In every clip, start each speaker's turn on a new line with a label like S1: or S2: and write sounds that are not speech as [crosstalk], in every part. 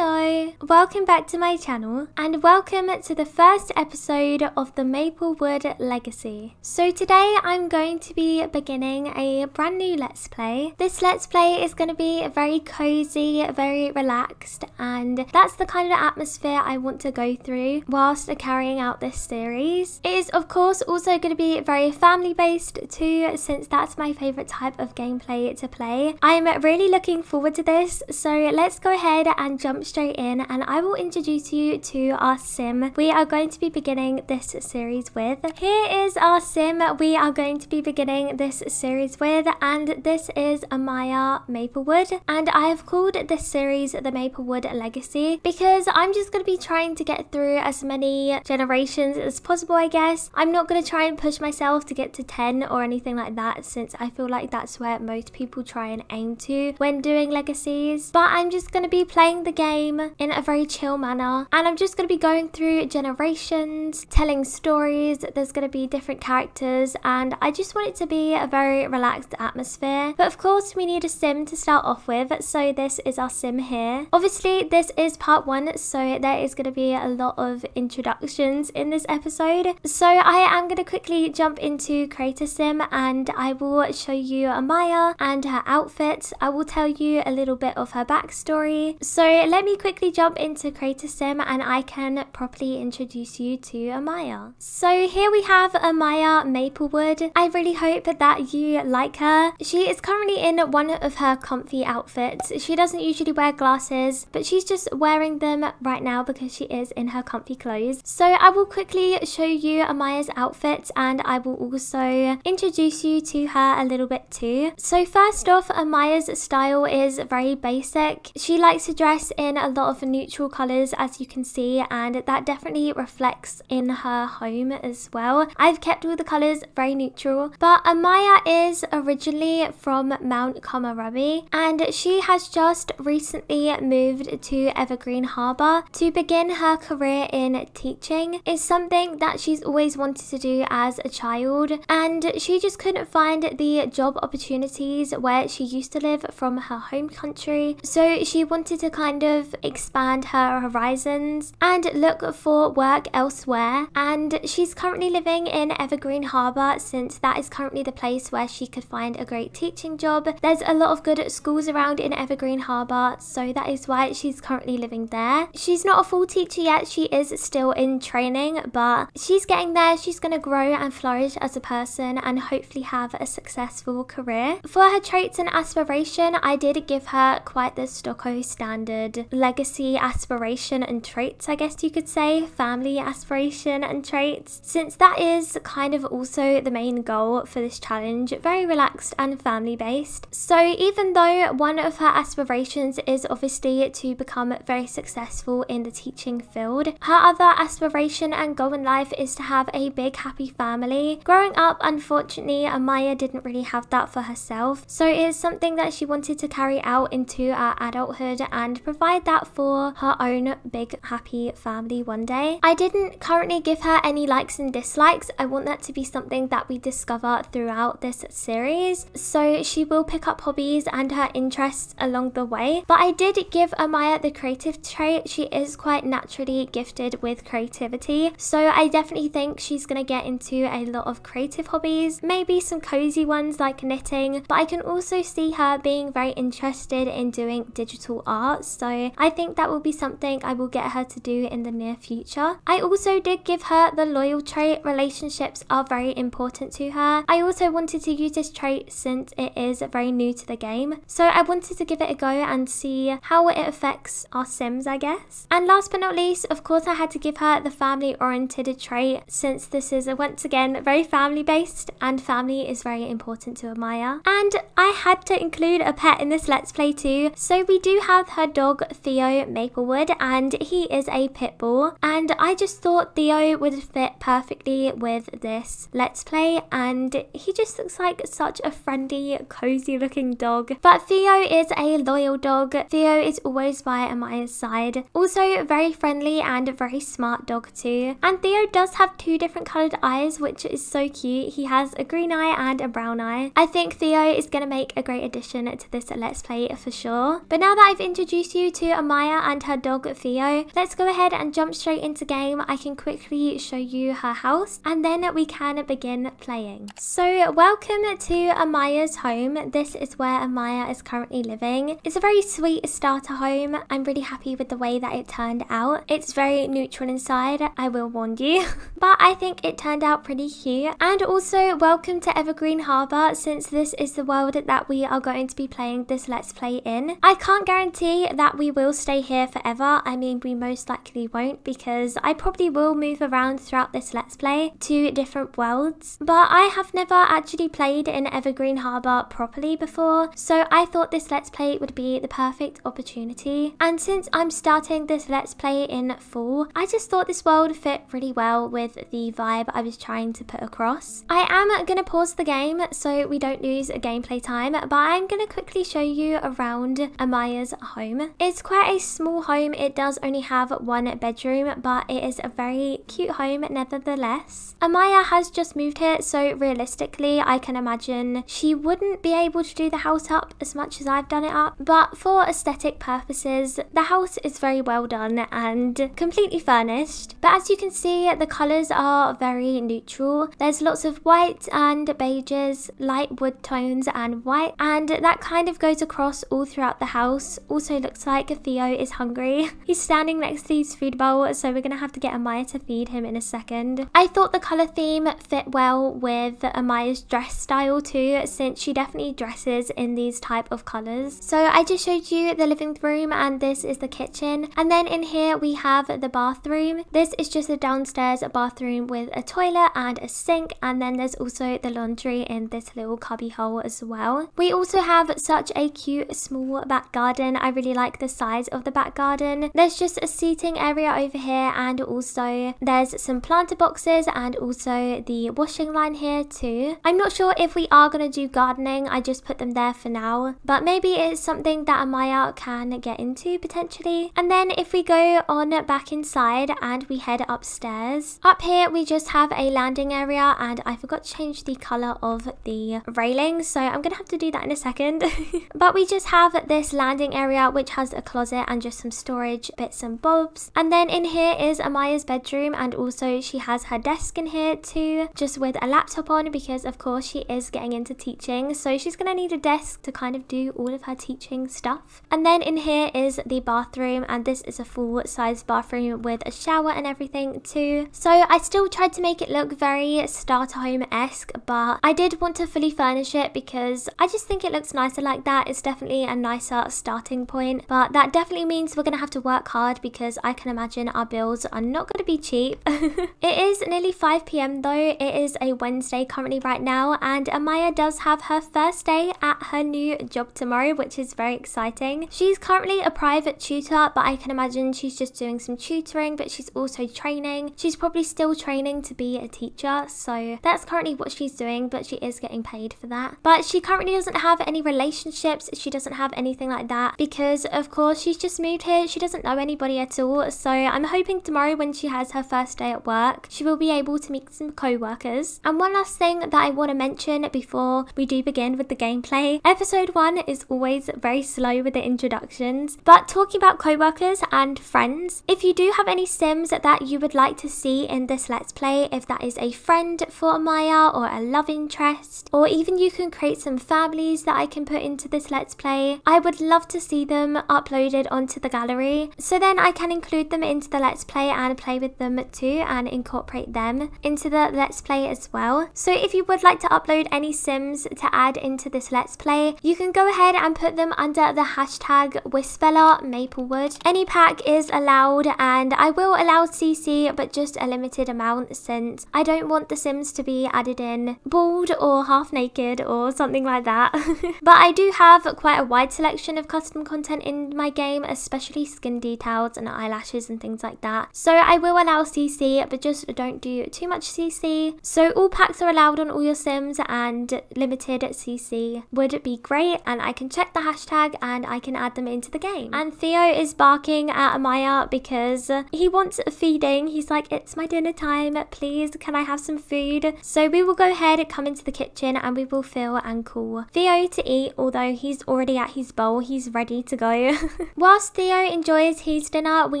S1: Hello, welcome back to my channel and welcome to the first episode of the Maplewood Legacy. So today I'm going to be beginning a brand new Let's Play. This Let's Play is going to be very cozy, very relaxed and that's the kind of atmosphere I want to go through whilst carrying out this series. It is of course also going to be very family based too since that's my favourite type of gameplay to play. I'm really looking forward to this so let's go ahead and jump straight in and I will introduce you to our sim we are going to be beginning this series with. Here is our sim we are going to be beginning this series with and this is Amaya Maplewood and I have called this series the Maplewood Legacy because I'm just going to be trying to get through as many generations as possible I guess. I'm not going to try and push myself to get to 10 or anything like that since I feel like that's where most people try and aim to when doing legacies but I'm just going to be playing playing the game in a very chill manner. And I'm just going to be going through generations, telling stories. There's going to be different characters. And I just want it to be a very relaxed atmosphere. But of course, we need a sim to start off with. So this is our sim here. Obviously, this is part one. So there is going to be a lot of introductions in this episode. So I am going to quickly jump into Create a Sim and I will show you Amaya and her outfit. I will tell you a little bit of her backstory. So so let me quickly jump into Create a Sim and I can properly introduce you to Amaya. So here we have Amaya Maplewood. I really hope that you like her. She is currently in one of her comfy outfits. She doesn't usually wear glasses, but she's just wearing them right now because she is in her comfy clothes. So I will quickly show you Amaya's outfit and I will also introduce you to her a little bit too. So first off, Amaya's style is very basic. She likes to dress dress in a lot of neutral colours as you can see and that definitely reflects in her home as well. I've kept all the colours very neutral but Amaya is originally from Mount Komorebi and she has just recently moved to Evergreen Harbour to begin her career in teaching. It's something that she's always wanted to do as a child and she just couldn't find the job opportunities where she used to live from her home country so she wanted to kind of expand her horizons and look for work elsewhere. And she's currently living in Evergreen Harbour since that is currently the place where she could find a great teaching job. There's a lot of good schools around in Evergreen Harbour, so that is why she's currently living there. She's not a full teacher yet, she is still in training, but she's getting there. She's going to grow and flourish as a person and hopefully have a successful career. For her traits and aspiration, I did give her quite the Stocko standard standard legacy aspiration and traits, I guess you could say, family aspiration and traits, since that is kind of also the main goal for this challenge, very relaxed and family based. So even though one of her aspirations is obviously to become very successful in the teaching field, her other aspiration and goal in life is to have a big happy family. Growing up, unfortunately, Amaya didn't really have that for herself, so it is something that she wanted to carry out into her adulthood and provide that for her own big happy family one day. I didn't currently give her any likes and dislikes. I want that to be something that we discover throughout this series. So she will pick up hobbies and her interests along the way. But I did give Amaya the creative trait. She is quite naturally gifted with creativity. So I definitely think she's going to get into a lot of creative hobbies, maybe some cozy ones like knitting. But I can also see her being very interested in doing digital art so I think that will be something I will get her to do in the near future. I also did give her the loyal trait. Relationships are very important to her. I also wanted to use this trait since it is very new to the game. So I wanted to give it a go and see how it affects our sims, I guess. And last but not least, of course, I had to give her the family oriented trait since this is once again very family based and family is very important to Amaya. And I had to include a pet in this let's play too. So we do have her dog Theo Maplewood and he is a pit bull. And I just thought Theo would fit perfectly with this let's play and he just looks like such a friendly cozy looking dog. But Theo is a loyal dog. Theo is always by Amaya's side. Also very friendly and a very smart dog too. And Theo does have two different colored eyes which is so cute. He has a green eye and a brown eye. I think Theo is going to make a great addition to this let's play for sure. But now that I've introduced you to to Amaya and her dog Theo. Let's go ahead and jump straight into game. I can quickly show you her house and then we can begin playing. So welcome to Amaya's home. This is where Amaya is currently living. It's a very sweet starter home. I'm really happy with the way that it turned out. It's very neutral inside, I will warn you. [laughs] but I think it turned out pretty cute. And also welcome to Evergreen Harbour since this is the world that we are going to be playing this Let's Play in. I can't guarantee that we will stay here forever. I mean, we most likely won't because I probably will move around throughout this Let's Play to different worlds. But I have never actually played in Evergreen Harbour properly before, so I thought this Let's Play would be the perfect opportunity. And since I'm starting this Let's Play in full, I just thought this world fit really well with the vibe I was trying to put across. I am going to pause the game so we don't lose gameplay time, but I'm going to quickly show you around Amaya's home. It's quite a small home. It does only have one bedroom, but it is a very cute home nevertheless. Amaya has just moved here, so realistically, I can imagine she wouldn't be able to do the house up as much as I've done it up, but for aesthetic purposes, the house is very well done and completely furnished. But as you can see, the colours are very neutral. There's lots of white and beiges, light wood tones and white, and that kind of goes across all throughout the house. Also looks like Theo is hungry. [laughs] He's standing next to his food bowl, so we're gonna have to get Amaya to feed him in a second. I thought the colour theme fit well with Amaya's dress style too, since she definitely dresses in these type of colours. So I just showed you the living room and this is the kitchen. And then in here we have the bathroom. This is just a downstairs bathroom with a toilet and a sink and then there's also the laundry in this little cubby hole as well. We also have such a cute small back garden. I really like the size of the back garden. There's just a seating area over here and also there's some planter boxes and also the washing line here too. I'm not sure if we are going to do gardening. I just put them there for now. But maybe it's something that Amaya can get into potentially. And then if we go on back inside and we head upstairs. Up here we just have a landing area and I forgot to change the colour of the railing. So I'm going to have to do that in a second. [laughs] but we just have this landing area which has a closet and just some storage bits and bobs. And then in here is Amaya's bedroom and also she has her desk in here too just with a laptop on because of course she is getting into teaching so she's going to need a desk to kind of do all of her teaching stuff. And then in here is the bathroom and this is a full size bathroom with a shower and everything too. So I still tried to make it look very starter home-esque but I did want to fully furnish it because I just think it looks nicer like that. It's definitely a nicer starting point but that definitely means we're going to have to work hard because I can imagine our bills are not going to be cheap. [laughs] it is nearly 5pm though. It is a Wednesday currently right now and Amaya does have her first day at her new job tomorrow which is very exciting. She's currently a private tutor but I can imagine she's just doing some tutoring but she's also training. She's probably still training to be a teacher so that's currently what she's doing but she is getting paid for that. But she currently doesn't have any relationships. She doesn't have anything like that because of course she's just moved here. She doesn't know anybody at all so I'm hoping tomorrow when she has her first day at work she will be able to meet some co-workers. And one last thing that I want to mention before we do begin with the gameplay. Episode 1 is always very slow with the introductions but talking about co-workers and friends if you do have any sims that you would like to see in this let's play if that is a friend for Amaya or a love interest or even you can create some families that I can put into this let's play I would love to see them uploaded onto the gallery. So then I can include them into the let's play and play with them too and incorporate them into the let's play as well. So if you would like to upload any sims to add into this let's play you can go ahead and put them under the hashtag Wispella Maplewood any pack is allowed and I will allow CC but just a limited amount since I don't want the sims to be added in bald or half naked or something like that. [laughs] But I do have quite a wide selection of custom content in my game especially skin details and eyelashes and things like that. So I will allow CC but just don't do too much CC so all packs are allowed on all your sims and limited CC would be great and I can check the hashtag and I can add them into the game. And Theo is barking at Amaya because he wants feeding. He's like it's my dinner time. Please can I have some food? So we will go ahead and come into the kitchen and we will fill and call Theo to eat although he's already at his bowl. He's ready to go [laughs] Whilst Theo enjoys his dinner, we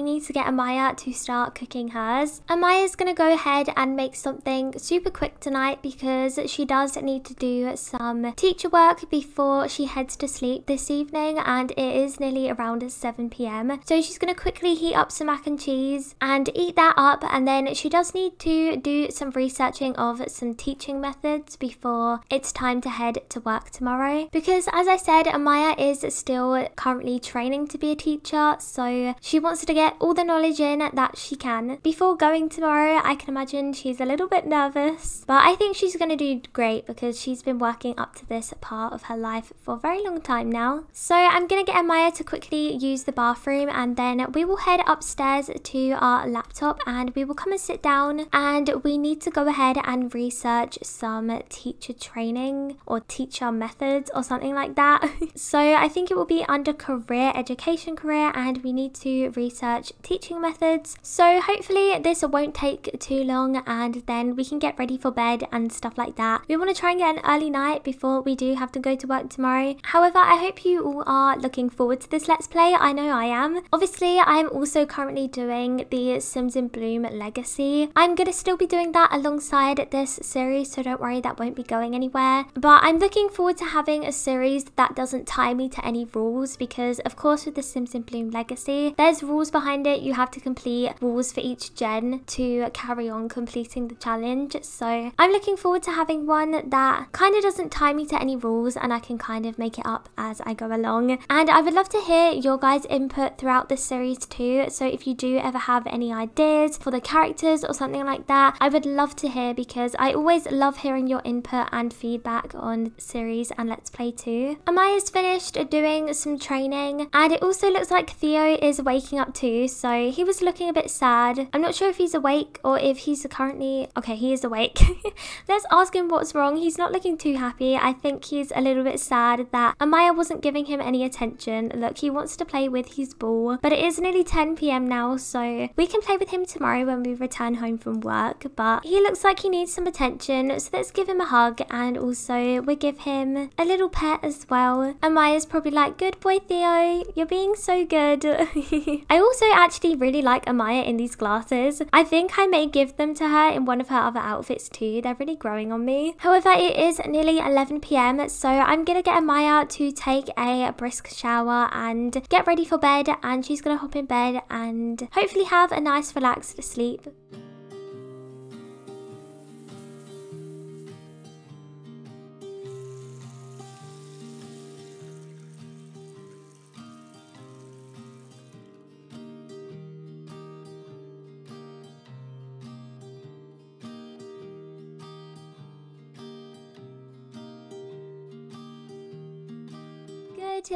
S1: need to get Amaya to start cooking hers. Amaya's gonna go ahead and make something super quick tonight because she does need to do some teacher work before she heads to sleep this evening and it is nearly around 7 p.m. So she's gonna quickly heat up some mac and cheese and eat that up and then she does need to do some researching of some teaching methods before it's time to head to work tomorrow because as I said Amaya is still currently training to be a teacher so she wants to get all the knowledge in that she can before going tomorrow I can imagine she's a little bit nervous but I think she's going to do great because she's been working up to this part of her life for a very long time now so I'm going to get Amaya to quickly use the bathroom and then we will head upstairs to our laptop and we will come and sit down and we need to go ahead and research some teacher training or teacher methods or something like that. [laughs] so I think it will be under career education career and we need to research teaching methods. So hopefully this won't take too long and then we can get ready for bed and stuff like that. We want to try and get an early night before we do have to go to work tomorrow. However, I hope you all are looking forward to this Let's Play. I know I am. Obviously, I'm also currently doing the Sims in Bloom Legacy. I'm going to still be doing that alongside this series, so don't worry, that won't be going anywhere. But I'm looking forward to having a series that doesn't tie me to any rules because, of course, with the Sims in Bloom Legacy, there's rules behind it. You have to complete rules for each gen to carry on completing the challenge. So I'm looking forward to having one that kind of doesn't tie me to any rules and I can kind of make it up as I go along. And I would love to hear your guys' input throughout this series too. So if you do ever have any ideas for the characters or something like that, I would love to hear because I always love hearing your input and feedback on series and Let's Play too. Amaya's finished doing some training and it also looks like Theo is waking up too. So he was looking a bit sad. I'm not sure if he's awake or if he's currently... Okay, he is awake. [laughs] Let's ask him what's wrong. He's not looking too happy. I think he's a little bit sad that Amaya wasn't giving him any attention. Look, he wants to play with his ball, but it is nearly 10 p.m. now, so we can play with him tomorrow when we return home from work. But he looks like he needs some attention, so let's give him a hug and also we give him a little pet as well. Amaya's probably like, good boy Theo, you're being so good. [laughs] I also actually really like Amaya in these glasses. I think I may give them to her in one of her other outfits too. They're really growing on me. However, it is nearly 11 p.m. So I'm going to get Amaya to take a brisk shower and get ready for bed. And she's going to hop in bed and hopefully have a nice relaxed sleep.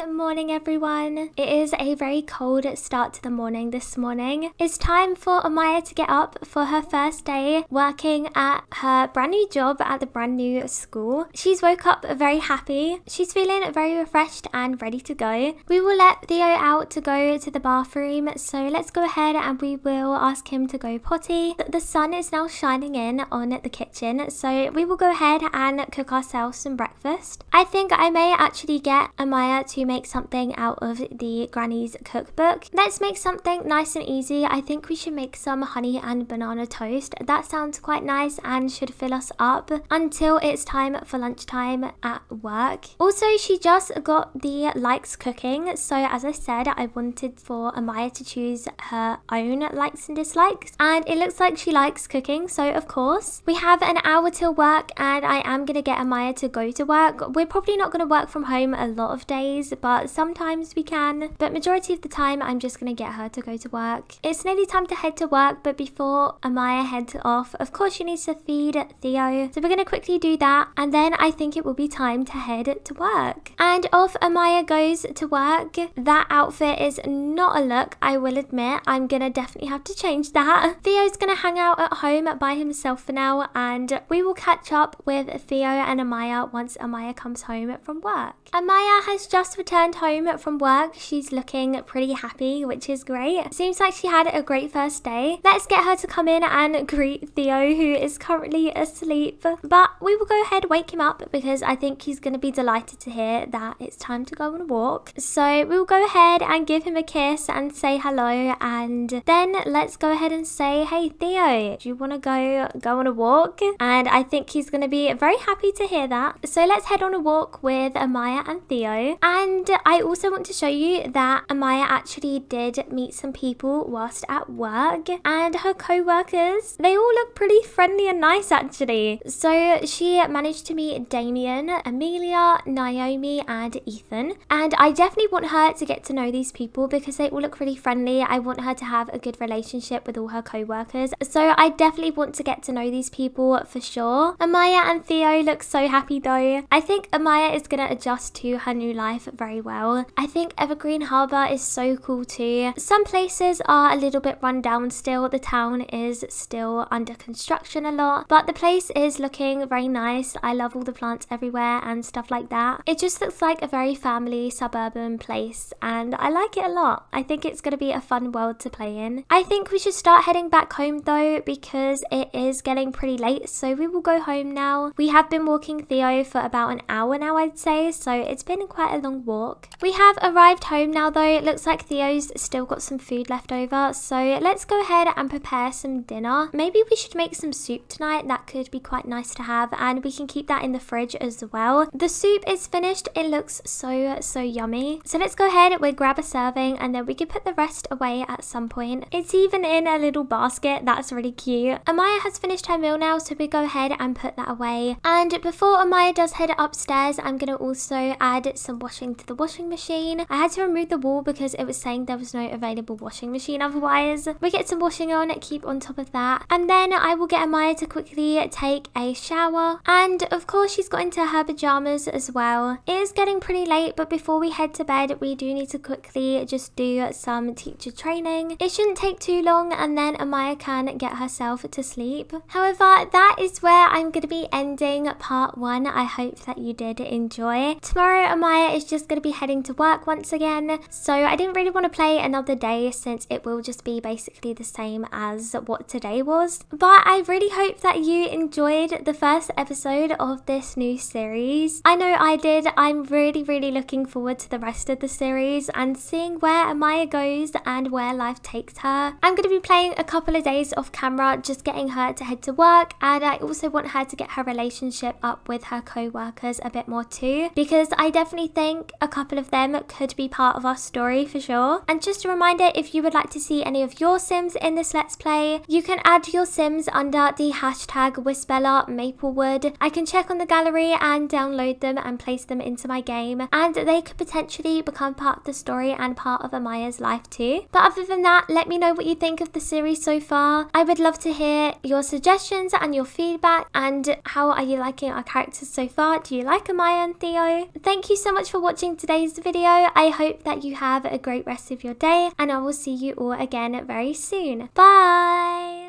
S1: Morning, everyone. It is a very cold start to the morning this morning. It's time for Amaya to get up for her first day working at her brand new job at the brand new school. She's woke up very happy. She's feeling very refreshed and ready to go. We will let Theo out to go to the bathroom, so let's go ahead and we will ask him to go potty. The sun is now shining in on the kitchen, so we will go ahead and cook ourselves some breakfast. I think I may actually get Amaya to make something out of the Granny's cookbook. Let's make something nice and easy. I think we should make some honey and banana toast. That sounds quite nice and should fill us up until it's time for lunchtime at work. Also, she just got the likes cooking. So as I said, I wanted for Amaya to choose her own likes and dislikes. And it looks like she likes cooking. So of course, we have an hour till work and I am going to get Amaya to go to work. We're probably not going to work from home a lot of days but sometimes we can. But majority of the time, I'm just going to get her to go to work. It's nearly time to head to work, but before Amaya heads off, of course she needs to feed Theo. So we're going to quickly do that, and then I think it will be time to head to work. And off Amaya goes to work. That outfit is not a look, I will admit. I'm going to definitely have to change that. [laughs] Theo's going to hang out at home by himself for now, and we will catch up with Theo and Amaya once Amaya comes home from work. Amaya has just just returned home from work. She's looking pretty happy, which is great. Seems like she had a great first day. Let's get her to come in and greet Theo, who is currently asleep. But we will go ahead, wake him up, because I think he's going to be delighted to hear that it's time to go on a walk. So we will go ahead and give him a kiss and say hello. And then let's go ahead and say, hey, Theo, do you want to go, go on a walk? And I think he's going to be very happy to hear that. So let's head on a walk with Amaya and Theo. And I also want to show you that Amaya actually did meet some people whilst at work. And her co-workers, they all look pretty friendly and nice actually. So she managed to meet Damien, Amelia, Naomi, and Ethan. And I definitely want her to get to know these people because they all look really friendly. I want her to have a good relationship with all her co-workers. So I definitely want to get to know these people for sure. Amaya and Theo look so happy though. I think Amaya is going to adjust to her new life very well. I think Evergreen Harbour is so cool too. Some places are a little bit run down still. The town is still under construction a lot, but the place is looking very nice. I love all the plants everywhere and stuff like that. It just looks like a very family suburban place and I like it a lot. I think it's going to be a fun world to play in. I think we should start heading back home though because it is getting pretty late so we will go home now. We have been walking Theo for about an hour now I'd say so it's been quite a long walk. We have arrived home now though. It looks like Theo's still got some food left over so let's go ahead and prepare some dinner. Maybe we should make some soup tonight. That could be quite nice to have and we can keep that in the fridge as well. The soup is finished. It looks so so yummy. So let's go ahead we'll grab a serving and then we can put the rest away at some point. It's even in a little basket. That's really cute. Amaya has finished her meal now so we go ahead and put that away. And before Amaya does head upstairs I'm going to also add some washing to the washing machine. I had to remove the wall because it was saying there was no available washing machine otherwise. We get some washing on, keep on top of that. And then I will get Amaya to quickly take a shower. And of course she's got into her pajamas as well. It is getting pretty late but before we head to bed we do need to quickly just do some teacher training. It shouldn't take too long and then Amaya can get herself to sleep. However, that is where I'm going to be ending part one. I hope that you did enjoy. Tomorrow Amaya is just going to be heading to work once again. So I didn't really want to play another day since it will just be basically the same as what today was. But I really hope that you enjoyed the first episode of this new series. I know I did. I'm really, really looking forward to the rest of the series and seeing where Amaya goes and where life takes her. I'm going to be playing a couple of days off camera, just getting her to head to work. And I also want her to get her relationship up with her co-workers a bit more too. Because I definitely think a couple of them could be part of our story for sure. And just a reminder, if you would like to see any of your Sims in this Let's Play, you can add your Sims under the hashtag Wispella Maplewood. I can check on the gallery and download them and place them into my game. And they could potentially become part of the story and part of Amaya's life too. But other than that, let me know what you think of the series so far. I would love to hear your suggestions and your feedback and how are you liking our characters so far? Do you like Amaya and Theo? Thank you so much for watching today's video. I hope that you have a great rest of your day and I will see you all again very soon. Bye!